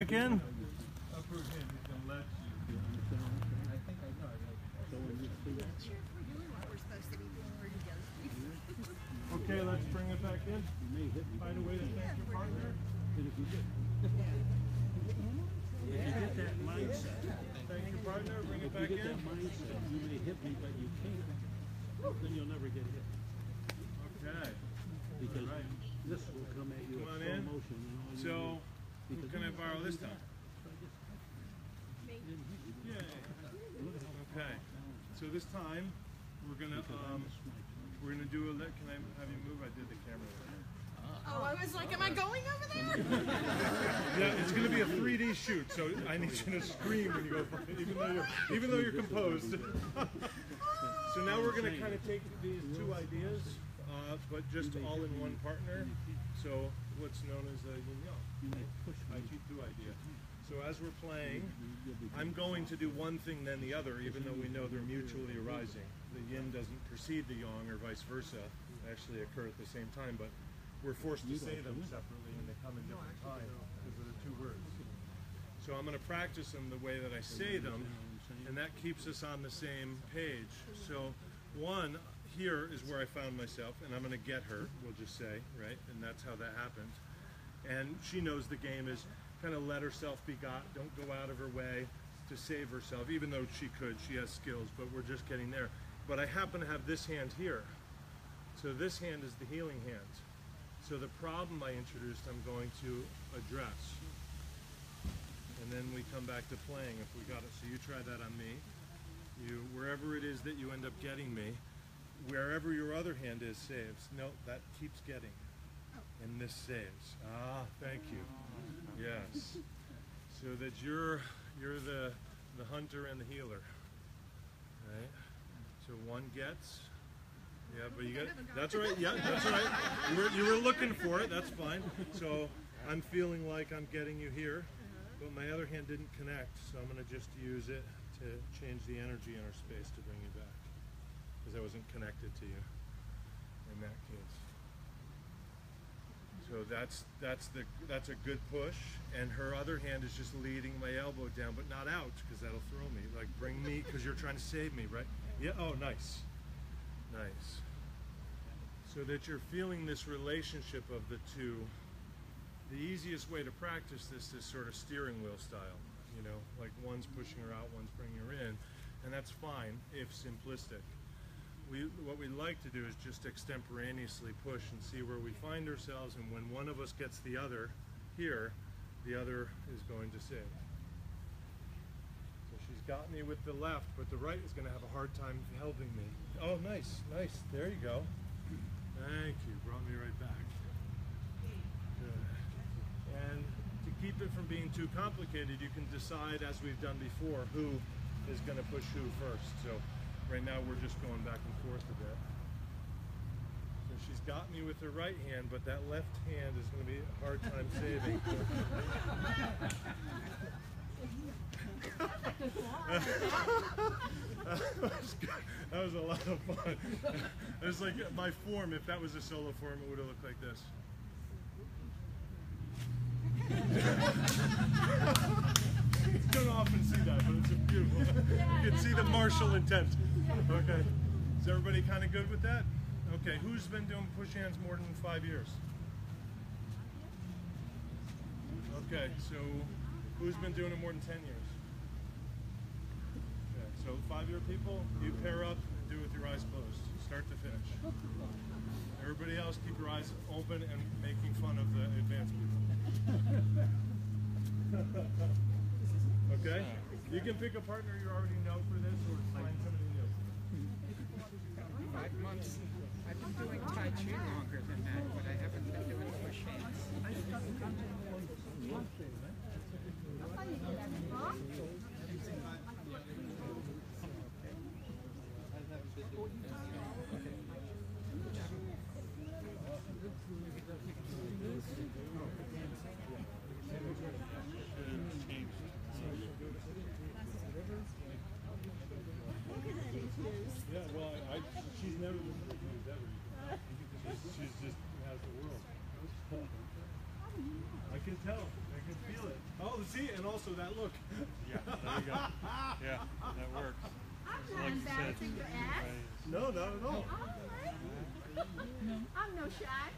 Again? Okay, let's bring it back in. Find a way to thank your partner. If you get that mindset, Thank your partner, bring it if you get that mindset, you may hit me, but you can't, then you'll never get hit. Okay, Because Alright. this will come at you Come on in slow motion. and all you so do- who can I borrow this time? Yay. Okay, so this time, we're gonna, um, we're gonna do a, let, can I have you move? I did the camera. Oh, I was like, am I going over there? Yeah, it's gonna be a 3D shoot, so I need you to scream when you go, even though you're, even though you're composed. So now we're gonna kind of take these two ideas, uh, but just all in one partner. So what's known as a yin yang. You may push me. IG2 idea. So as we're playing, I'm going to do one thing then the other, even though we know they're mutually arising. The yin doesn't precede the yang or vice versa. They actually occur at the same time, but we're forced to say them separately and they come in different times because of the two words. So I'm going to practice them the way that I say them, and that keeps us on the same page. So one here is where I found myself, and I'm going to get her. We'll just say right, and that's how that happened. And she knows the game is kind of let herself be got. Don't go out of her way to save herself, even though she could. She has skills, but we're just getting there. But I happen to have this hand here. So this hand is the healing hand. So the problem I introduced, I'm going to address. And then we come back to playing if we got it. So you try that on me. You wherever it is that you end up getting me, wherever your other hand is saves. No, that keeps getting. And this saves. Ah, thank you. Yes. So that you're you're the the hunter and the healer. Right? So one gets. Yeah, but you got that's right, Yeah, that's right. You were, you were looking for it. That's fine. So I'm feeling like I'm getting you here, but my other hand didn't connect. So I'm going to just use it to change the energy in our space to bring you back because I wasn't connected to you in that case. So that's that's the that's a good push, and her other hand is just leading my elbow down, but not out because that'll throw me. Like bring me because you're trying to save me, right? Yeah. Oh, nice, nice. So that you're feeling this relationship of the two. The easiest way to practice this is sort of steering wheel style. You know, like one's pushing her out, one's bringing her in, and that's fine if simplistic we what we like to do is just extemporaneously push and see where we find ourselves and when one of us gets the other here the other is going to save. So she's got me with the left but the right is going to have a hard time helping me. Oh nice nice. There you go. Thank you. Brought me right back. Good. and to keep it from being too complicated you can decide as we've done before who is going to push who first. So Right now we're just going back and forth a bit. So she's got me with her right hand, but that left hand is going to be a hard time saving. that, was that was a lot of fun. It was like my form, if that was a solo form, it would have looked like this. you don't often see that, but it's a beautiful. You can see the martial intent. Okay. Is everybody kind of good with that? Okay. Who's been doing push hands more than five years? Okay. So who's been doing it more than ten years? Okay. So five-year people, you pair up and do it with your eyes closed, start to finish. Everybody else, keep your eyes open and making fun of the advanced people. Okay? You can pick a partner you already know for this or find somebody new. Five months. I've been doing Tai Chi longer than that, but I haven't been doing push hands. Yeah, well, I, I she's never been confused ever. She's, she's just has the world. I can tell. I can see, and also that look. Yeah, there you go. Yeah, that works. I'm not like embarrassing your ass. right, No, not at all. Oh, I'm no shy.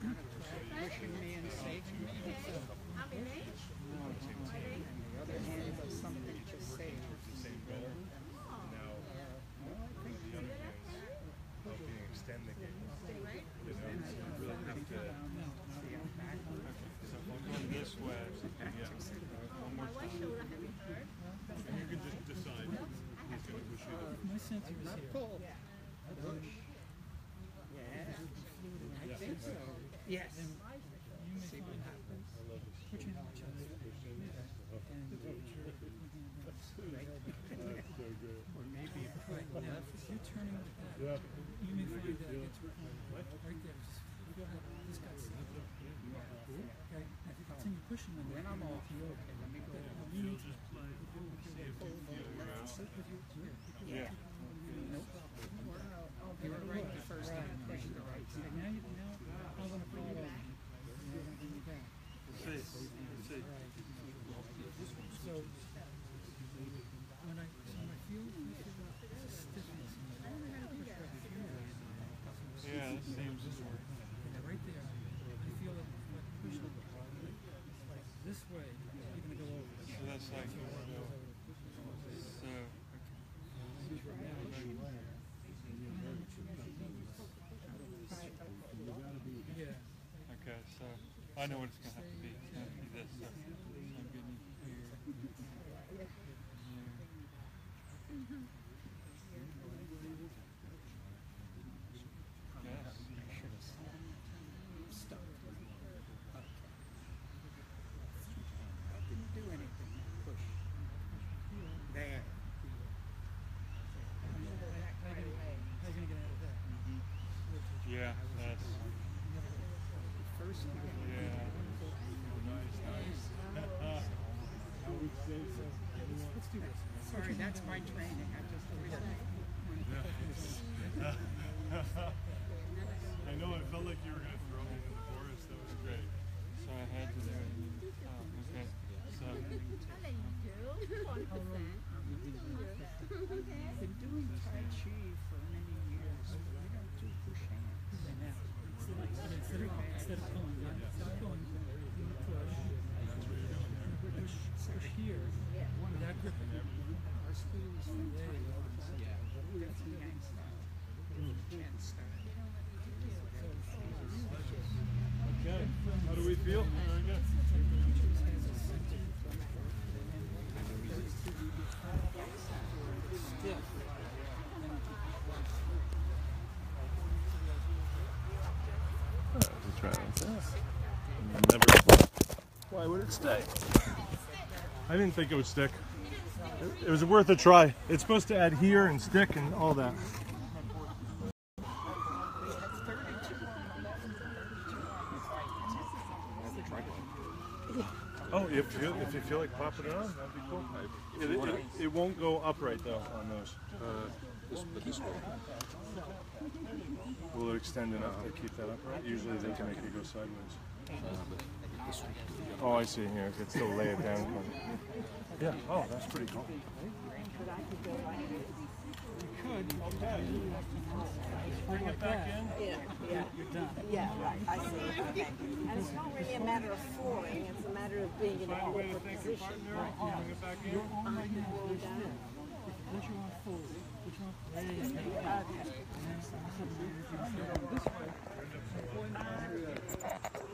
Pushing me and saving me. Okay. I'm in age. On the other hand, something to say. The same goal. Now, the other hands helping extend the game. You know, so you really have to. See, I'm backward. So if I'm going this way, yeah. One more My shoulder having hurt. And you can just decide who's going to push you. Is here. Push. Yeah. I think so. Yes. You may See what happens. Or maybe if you're turning like that, Yeah. you may find that it's right there. This guy's Okay. If you continue pushing on Then I'm off. you. Okay, let me go. You need to with. Yeah. Nope. You were right the first time. Push the right Okay, side. now you now I'm gonna fall over. Now I'm gonna bring you back. See, see. So when I so when I feel I feel a stiffness in the push right here. This seems to right there. I feel it like push it like this way. You're gonna go over. So that's like, so, Yeah. okay, so I know what it's gonna have to be. It's gonna have to be this. So, so I'm getting here. here. Yes. Stuck. Okay. I didn't do anything. Push. There. How you gonna, how you gonna get out of that? Yeah, that's, First we got yeah. Let's do this. Sorry, that's my training. I just really I know, it felt like you were going to throw me into the forest. That was great. So I had to do it. Oh, okay. So, I let you do. One percent. been doing Tai Chi for many years, but we don't do push hands. Okay, now, instead of, instead of, instead of pulling, yeah, instead of pulling, you push. Push, push here, without gripping. Our school is There you go. That's the yang style. Chen style. Okay. How do we feel? Very good. Never. Why would it stay? I didn't think it would stick. It- It was worth a try. It's supposed to adhere and stick and all that. Oh, if you, if you feel like popping it on, that'd be cool. It, it, it won't go upright though on those. Will it extend enough to keep that upright? Usually they can make it go sideways. Oh, I see here. It still lay it down. Yeah. Oh, that's pretty cool. Okay. Bring it back in. Yeah, yeah. You're done. Yeah, right, I see, okay. And it's not really a matter of flooring, it's a matter of being in a Way to proper thank your position. partner. Bring it back in. Behind the wall down. Put your arm forward, put your arm, there you go. Okay. And then suddenly you can feel this way.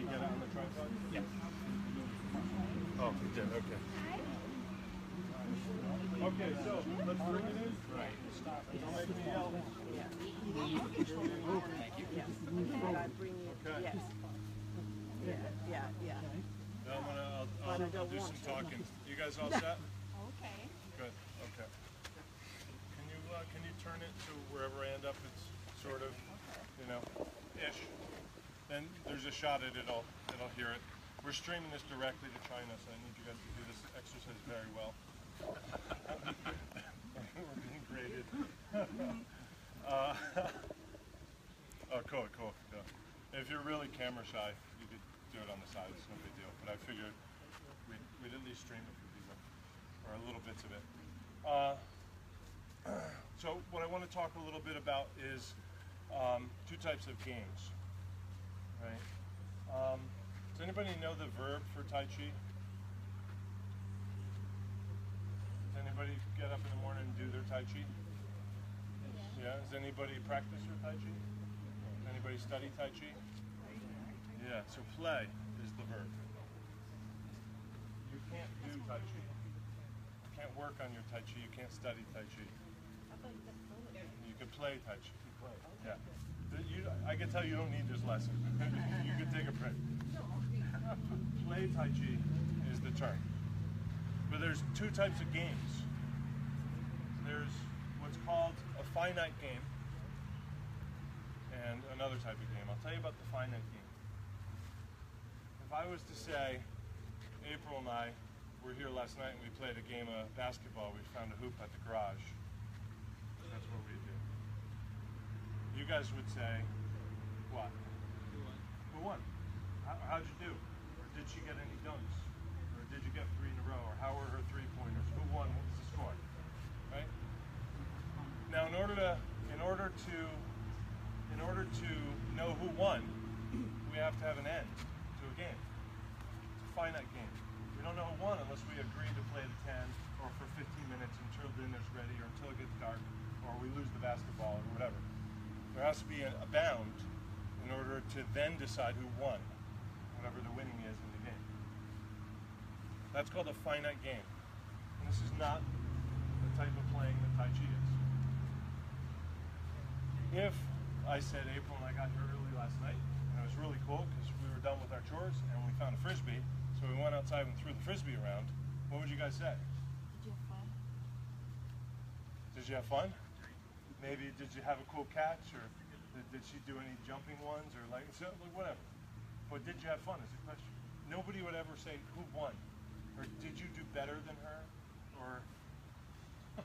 he get it on the tripod? Yeah. Oh, he did. Okay. Okay, so let's bring it in. Right. Don't make me yell. And I bring it, Okay. yes. yeah, yeah, yeah. Now I'm gonna, I'll, I I'll, I'll don't do want some talking. You guys all set? Okay. Good, okay. Can you, uh, can you turn it to wherever I end up, it's sort of, you know, ish? Then there's shot it, I'll, it'll hear it. We're streaming this directly to China, so I need you guys to do this exercise very well. We're being graded. uh, oh, cool, cool, cool. If you're really camera shy, you could do it on the side, it's no big deal. But I figured we'd, we'd at least stream it for people, or little bits of it. Uh, so what I want to talk a little bit about is um, two types of games, right? Um, does anybody know the verb for Tai Chi? Does anybody get up in the morning and do their Tai Chi? Yeah. Does anybody practice their Tai Chi? Does anybody study Tai Chi? Yeah. So play is the verb. You can't do Tai Chi. You can't work on your Tai Chi. You can't study Tai Chi. You can play Tai Chi. Yeah. You, I can tell you don't need this lesson. you can take a break. play Tai Chi is the term. But there's two types of games. There's what's called a finite game and another type of game. I'll tell you about the finite game. If I was to say, April and I were here last night and we played a game of basketball, we found a hoop at the garage. That's what we. You guys would say, what? Who won? How, how'd you do? Or did she get any dunks? Or did you get three in a row? Or how were her three pointers? Who won? What was the score? Right? Now, in order to, in order to, in order to know who won, we have to have an end to a game. It's a finite game. We don't know who won unless we agree to play the 10 or for 15 minutes until dinner's ready or until it gets dark or we lose the basketball or whatever. There has to be a, a bound in order to then decide who won, whatever the winning is in the game. That's called a finite game. And this is not the type of playing that Tai Chi is. If I said April and I got here early last night, and it was really cool because we were done with our chores and we found a frisbee, so we went outside and threw the frisbee around, what would you guys say? Did you have fun? Did you have fun? Maybe did you have a cool catch, or did, did she do any jumping ones, or like so, like, whatever? But did you have fun? Is the question. Nobody would ever say who won, or did you do better than her, or.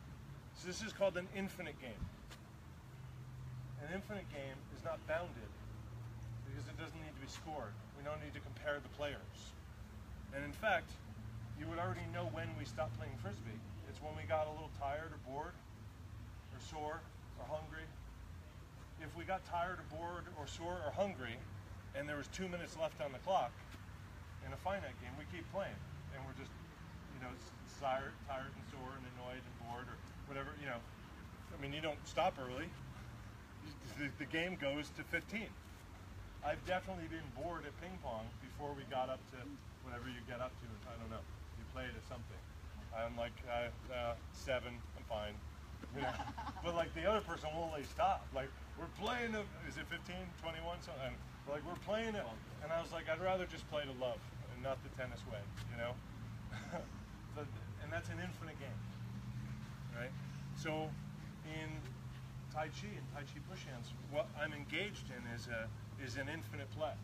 so this is called an infinite game. An infinite game is not bounded because it doesn't need to be scored. We don't need to compare the players. And in fact, you would already know when we stopped playing frisbee. It's when we got a little tired or bored or sore or hungry. If we got tired or bored or sore or hungry and there was two minutes left on the clock in a finite game, we keep playing. And we're just, you know, tired, tired and sore and annoyed and bored or whatever, you know. I mean, you don't stop early. The, the game goes to 15. I've definitely been bored at ping pong before we got up to whatever you get up to. I don't know. You play it at something. I'm like uh, uh, seven. I'm fine. But like the other person won't let you stop. Like we're playing. A, is it 15, 21, something? Like we're playing it. And I was like, I'd rather just play to love and not the tennis way. You know. but, and that's an infinite game, right? So in Tai Chi and Tai Chi push hands, what I'm engaged in is a is an infinite play.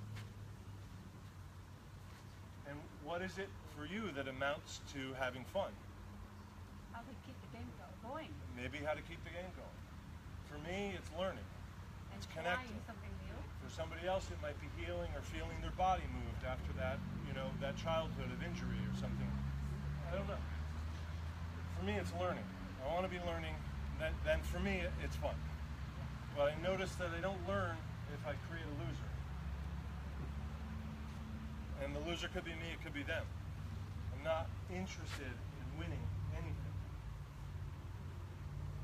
And what is it for you that amounts to having fun? Going? Maybe how to keep the game going. For me, it's learning. And It's connecting. something new? For somebody else, it might be healing or feeling their body moved after that, you know, that childhood of injury or something. I don't know. For me, it's learning. I want to be learning. Then, then for me, it's fun. But I notice that I don't learn if I create a loser. And the loser could be me, it could be them. I'm not interested in winning anything.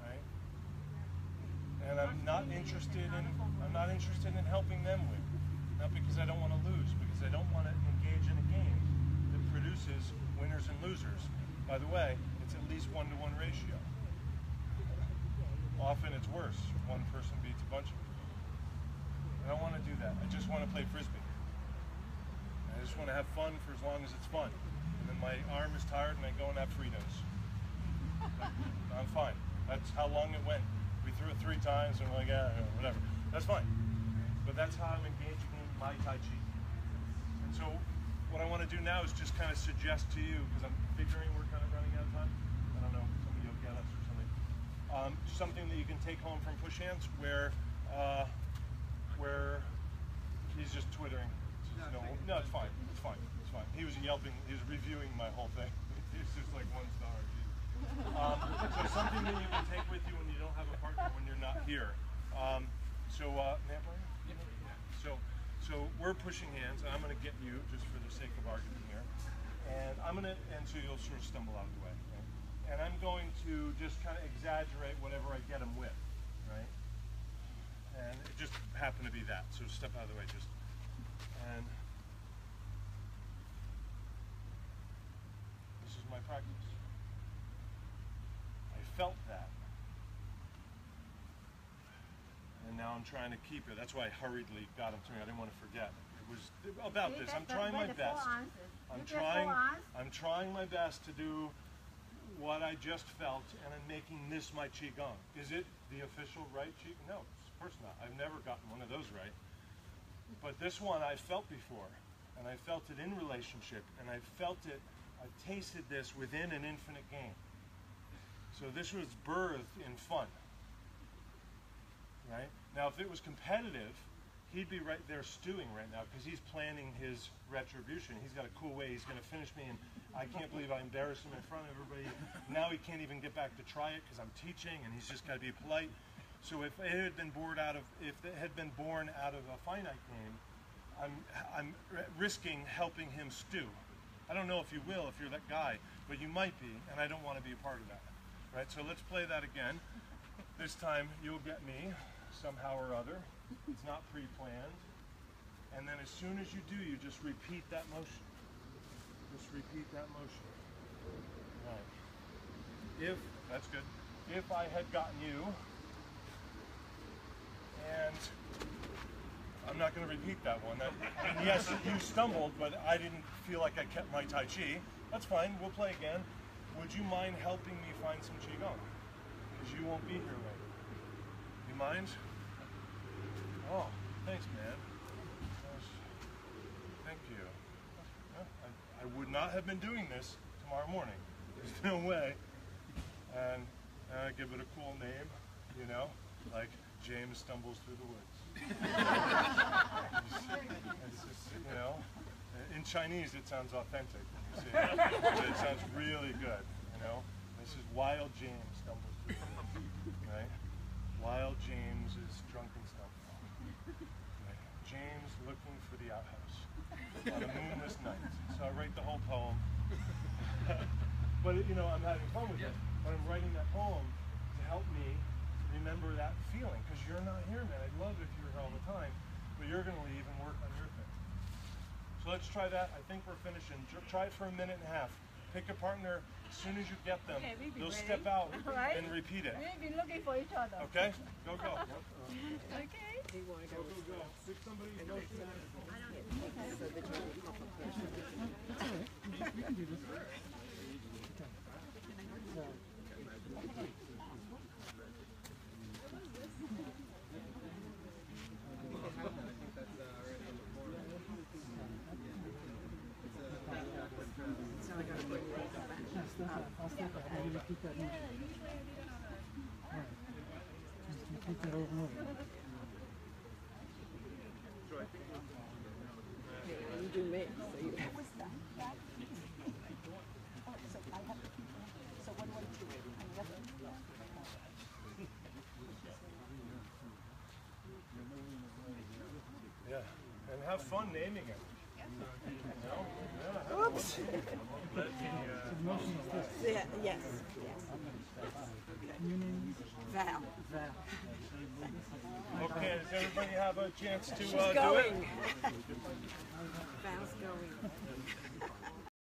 Right? And I'm not interested in I'm not interested in helping them win. Not because I don't want to lose, because I don't want to engage in a game that produces winners and losers. By the way, it's at least one to one ratio. Often it's worse. One person beats a bunch of people. I don't want to do that. I just want to play frisbee. I just want to have fun for as long as it's fun. And then my arm is tired and I go and have Fritos. I'm fine. That's how long it went. We threw it three times and we're like, yeah, whatever. That's fine. But that's how I'm engaging in my Tai Chi. And so what I want to do now is just kind of suggest to you, because I'm figuring we're kind of running out of time. I don't know, somebody will get us or something. Um, something that you can take home from Push Hands where, uh, where he's just twittering. It's just no, no, it's fine. It's fine. It's fine. He was yelping. He was reviewing my whole thing. He's just like one star. Um, so something that you can take with you when you don't have a partner when you're not here. Um, so, uh? So, so we're pushing hands, and I'm going to get you just for the sake of argument here, and I'm going to, and so you'll sort of stumble out of the way, right? and I'm going to just kind of exaggerate whatever I get them with, right? And it just happened to be that. So step out of the way, just and this is my practice. I felt that. And now I'm trying to keep it. That's why I hurriedly got him to me. I didn't want to forget. It was about this. I'm trying my best. I'm trying I'm trying my best to do what I just felt and I'm making this my Qigong. Is it the official right Qigong? No, of course not. I've never gotten one of those right. But this one I felt before, and I felt it in relationship, and I felt it, I tasted this within an infinite game. So this was birthed in fun. Right? Now, if it was competitive, he'd be right there stewing right now because he's planning his retribution. He's got a cool way he's going to finish me, and I can't believe I embarrassed him in front of everybody. Now he can't even get back to try it because I'm teaching, and he's just got to be polite. So if it had been born out of, if it had been born out of a finite game, I'm, I'm risking helping him stew. I don't know if you will, if you're that guy, but you might be, and I don't want to be a part of that. Right? So let's play that again. This time you'll get me somehow or other. It's not pre-planned. And then as soon as you do, you just repeat that motion. Just repeat that motion. Right. If, that's good. If I had gotten you, and I'm not going to repeat that one. That, yes, you stumbled, but I didn't feel like I kept my Tai Chi. That's fine. We'll play again. Would you mind helping me find some Qigong? Because you won't be here later. You mind? Oh, thanks, man. Thank you. I, I would not have been doing this tomorrow morning. There's no way. And uh, give it a cool name, you know, like James stumbles through the woods. it's just, you know, in Chinese it sounds authentic when you say it. it sounds really good, you know. This is Wild James stumbles through the right? Wild James is drunken stumble. Right? James looking for the outhouse on a moonless night. So I write the whole poem. but you know, I'm having fun with it. But I'm writing that poem to help me remember that feeling. Because you're not here, man. I'd love it if you were here all the time. But you're going to leave and work on your thing. So let's try that. I think we're finishing. Try it for a minute and a half. Pick a partner. As soon as you get them, Okay, we be they'll ready. step out All right. and repeat it. We've been looking for each other. Okay? Go, go. Okay. Go Go, go. Pick somebody. Go. so that you can pop up there. So I gotta bring Rosa back. I'll step up, I'll step up, I'll repeat that now. Alright. Just repeat that over and over. Yeah, you do me, so you. Yeah. And have fun naming it. Oops. Motion Yeah, yes, yes. union, Val. Val. Okay, does everybody have a chance to uh, do it? going. Going.